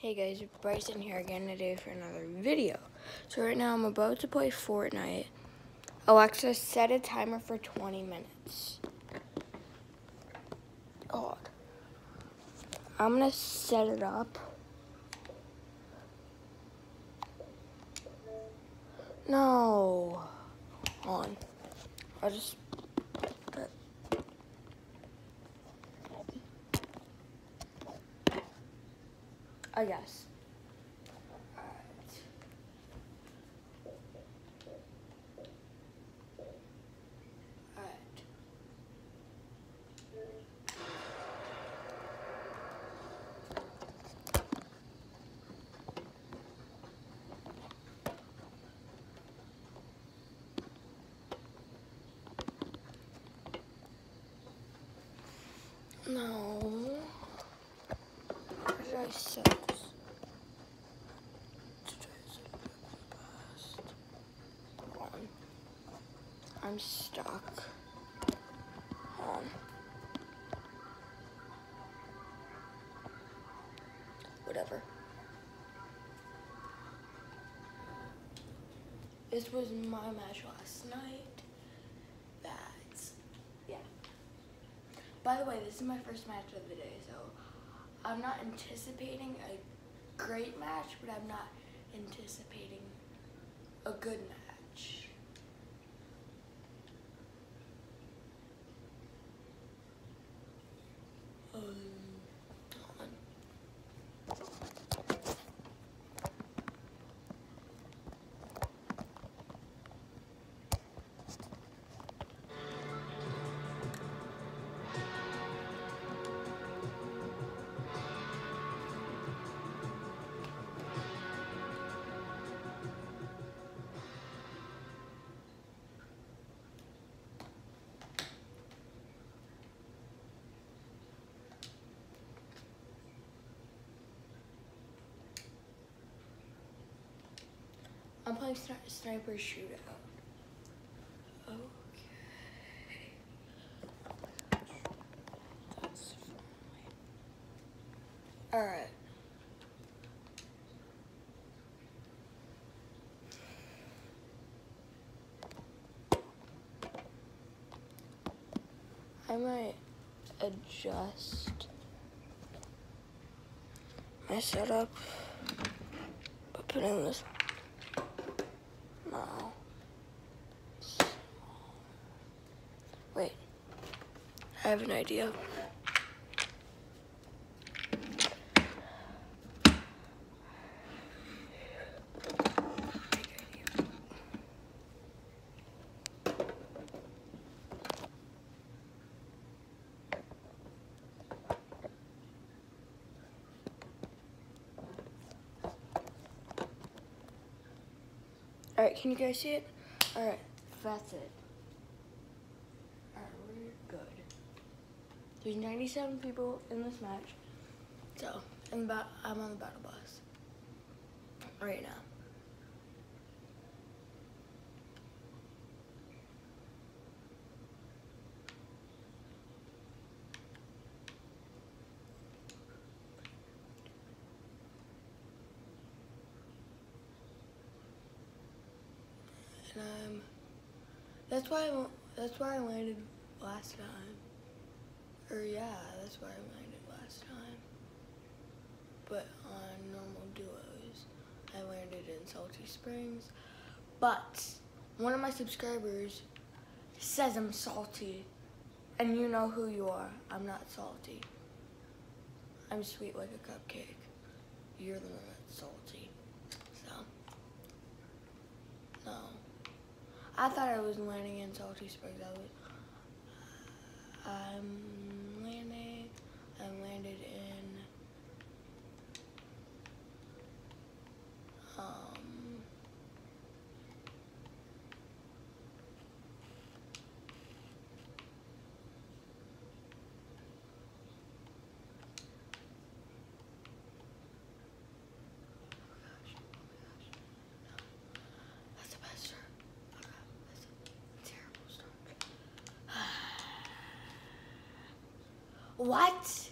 Hey guys, Bryson here again today for another video. So right now I'm about to play Fortnite. Alexa, set a timer for 20 minutes. God. I'm gonna set it up. No. On. I'll just Oh, I guess. Alright. Alright. No. Where did I set this? Hold on. I'm stuck. On. Whatever. This was my match last night. That's yeah. By the way, this is my first match of the day, so I'm not anticipating a great match, but I'm not anticipating a good match. I'm playing sni- sniper shootout. Okay. That's All right. I might adjust my setup by putting this no. Wait. I have an idea. Alright, can you guys see it? Alright, that's it. Alright, we're good. There's 97 people in this match. So, I'm, about, I'm on the battle bus. Right now. And um, that's why I, that's where I landed last time. Or yeah, that's where I landed last time. But on normal duos, I landed in Salty Springs. But one of my subscribers says I'm salty, and you know who you are. I'm not salty. I'm sweet like a cupcake. You're the one that's salty. So, no. I thought I was landing in Salty Springs. I was. I'm landing. I landed in. What?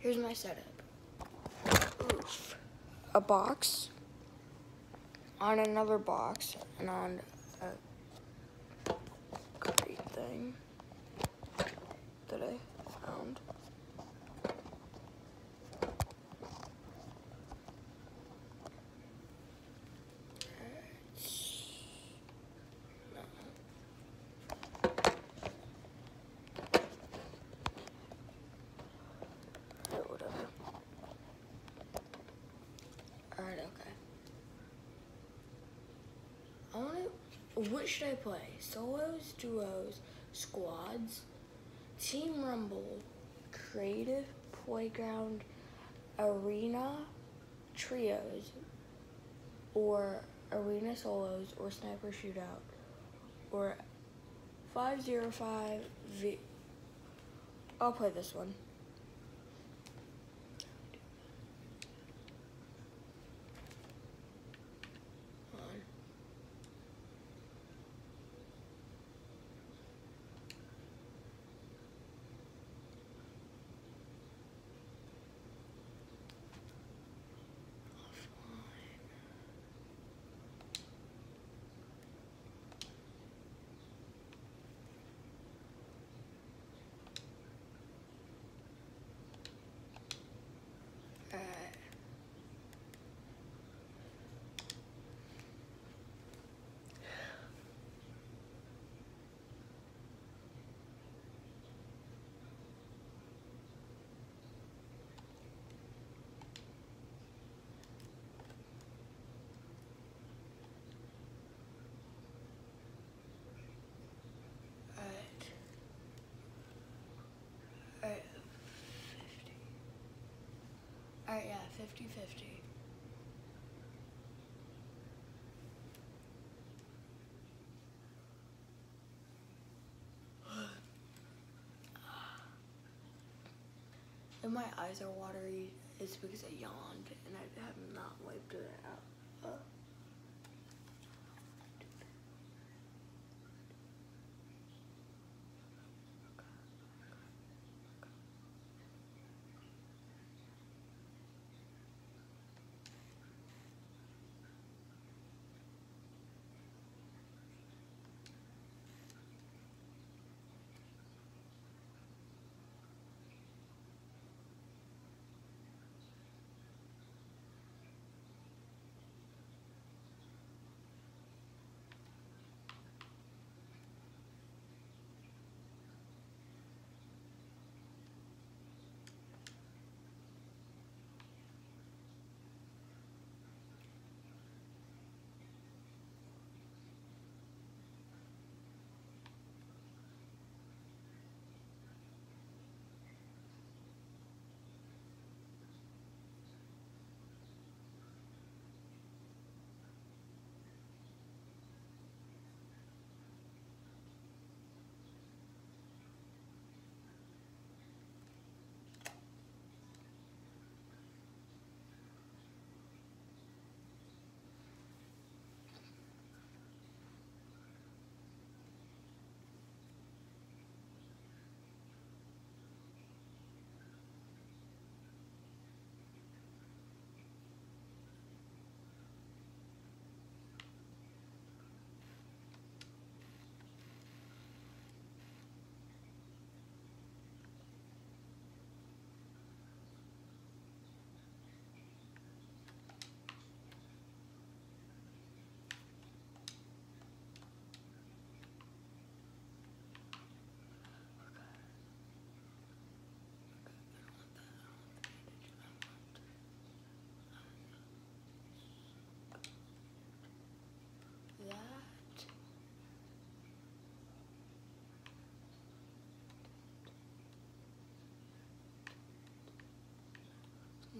Here's my setup. Oof. A box on another box and on a great thing that I found. whatever. Alright, okay. I want to. What should I play? Solos, duos, squads, Team Rumble, Creative Playground, Arena, Trios, or Arena Solos, or Sniper Shootout, or 505 V. I'll play this one. on. Alright. Alright. Alright. 50. Alright, yeah, 50 50. If my eyes are watery, it's because I yawned and I have not wiped it out.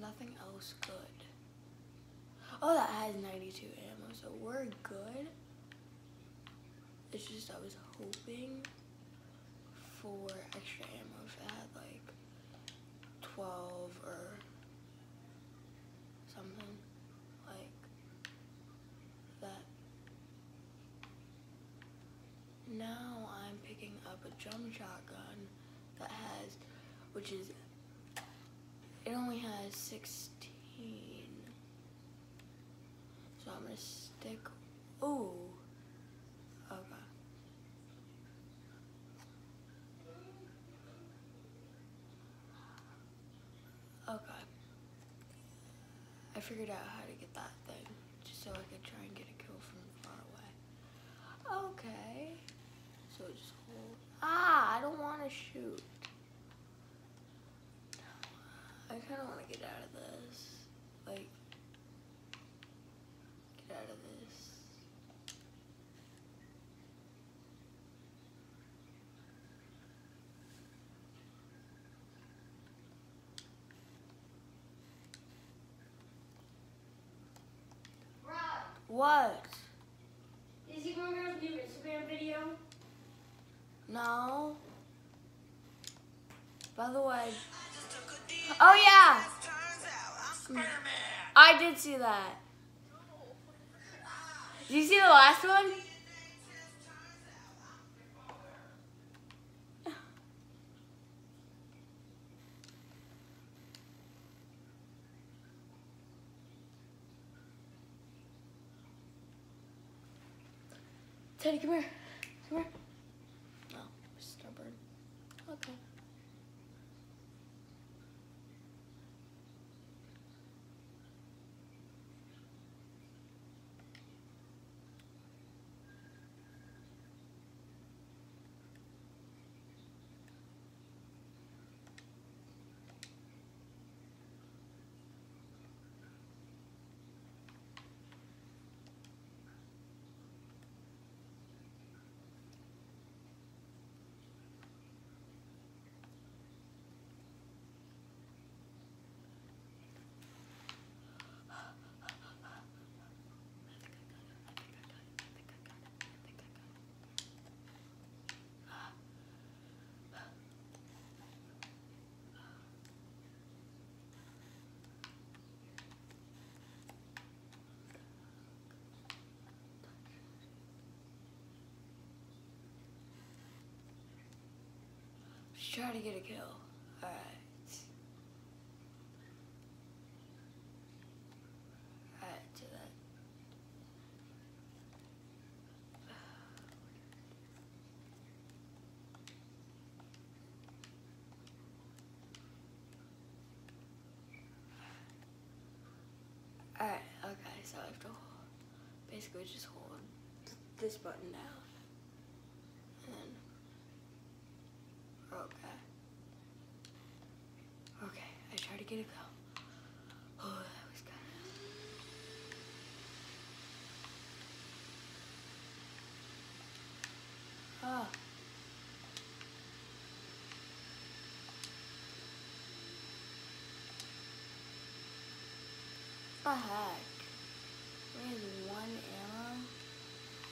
Nothing else good. Oh, that has 92 ammo, so we're good. It's just I was hoping for extra ammo if it had like 12 or something like that. Now I'm picking up a drum shotgun that has, which is it only has 16. So I'm gonna stick, ooh, okay. Okay. I figured out how to get that thing, just so I could try and get a kill from far away. Okay. So just hold. Ah, I don't want to shoot. I kind of want to get out of this. Like, get out of this. Rob, What? did you see my girl's Instagram video? No. By the way. Oh yeah. I did see that. Did you see the last one? Teddy, come here. Come here. Oh, no, stubborn. Okay. Try to get a kill. Alright. Alright, to that. Alright, okay, so I have to basically just hold this button down. And then Okay. Okay, I try to get a go. Oh, that was kind of. Oh. The heck? It has one ammo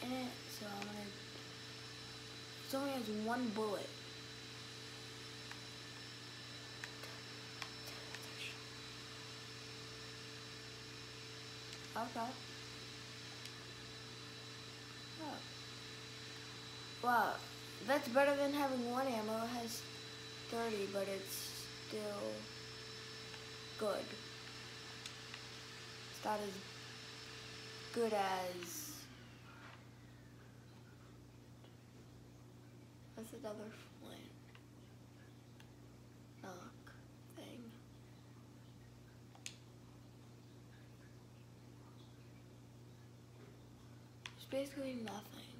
in it, so I'm gonna. It only has one bullet. Okay. Oh. Wow, that's better than having one ammo. It has 30, but it's still good. Not as good as... What's another flint? Knock thing. There's basically nothing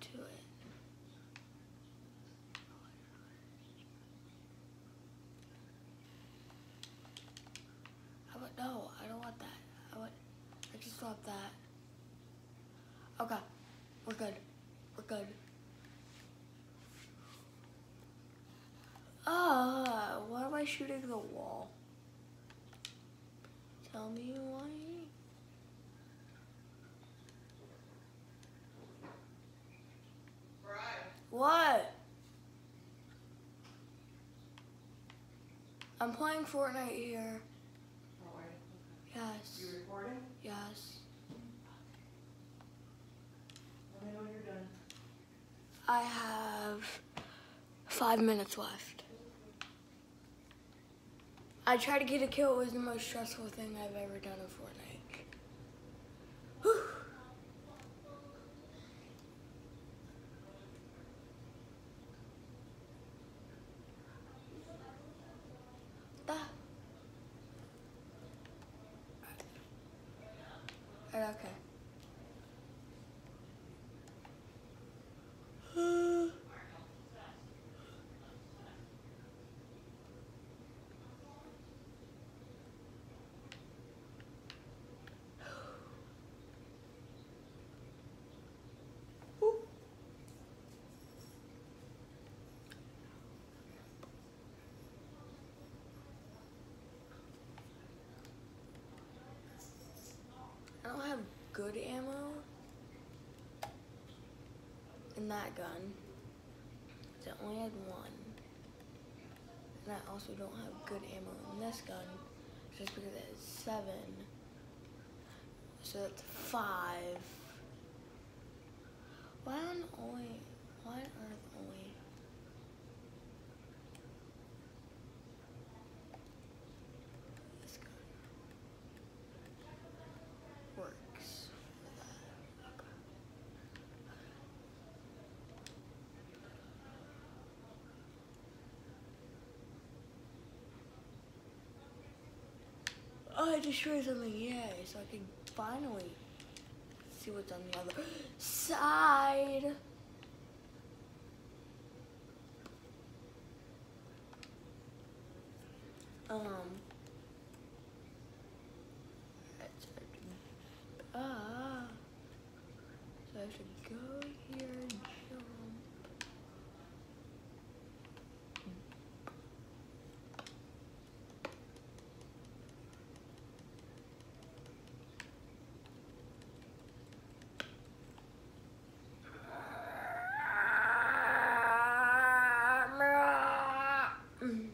to it. I would no, I don't want that. I would That. Okay. We're good. We're good. Ah, why am I shooting the wall? Tell me why. What? I'm playing Fortnite here. Yes. You recording? Yes. I have five minutes left. I try to get a kill. It was the most stressful thing I've ever done in Fortnite. I don't have good ammo in that gun. I only had one. And I also don't have good ammo in this gun just because it has seven. So that's five. Why on only why on earth only this gun works for that? Okay. Oh, I destroyed something, Yeah, so I can finally see what's on the other side. Um. let's try to- Ah. So I have to go here and jump. Mm.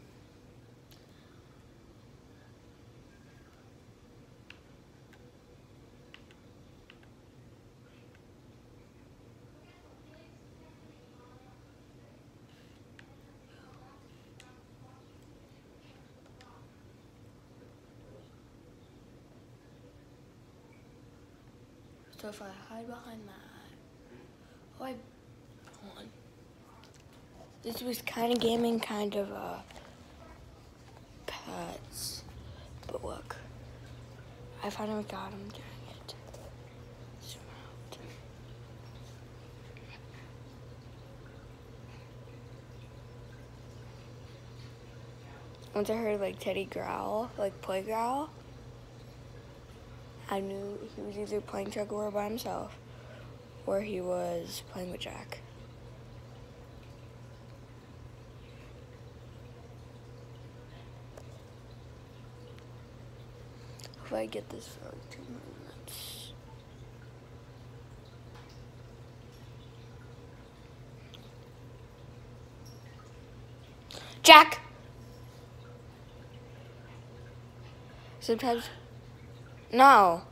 So if I hide behind that, oh, I, hold on. This was kind of gaming, kind of uh, pets. But look, I finally got him doing it. Zoom out. Once I heard like Teddy growl, like play growl, I knew he was either playing tug of war by himself or he was playing with Jack. If I get this for like two minutes. Jack! Sometimes. No.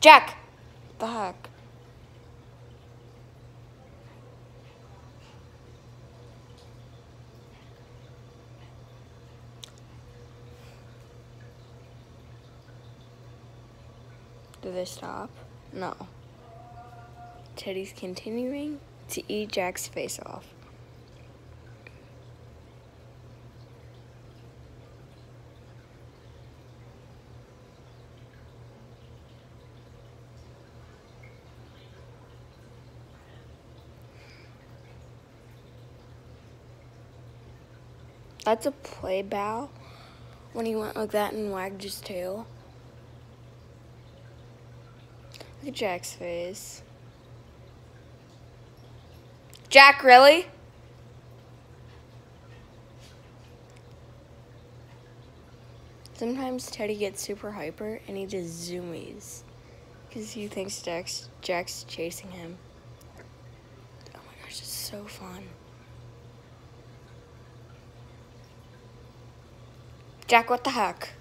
Jack! The heck? Do they stop? No. Teddy's continuing to eat Jack's face off. That's a play bow when he went like that and wagged his tail. Look at Jack's face. Jack, really? Sometimes Teddy gets super hyper and he just zoomies because he thinks Jack's, Jack's chasing him. Oh my gosh, it's so fun. Jack, what the heck?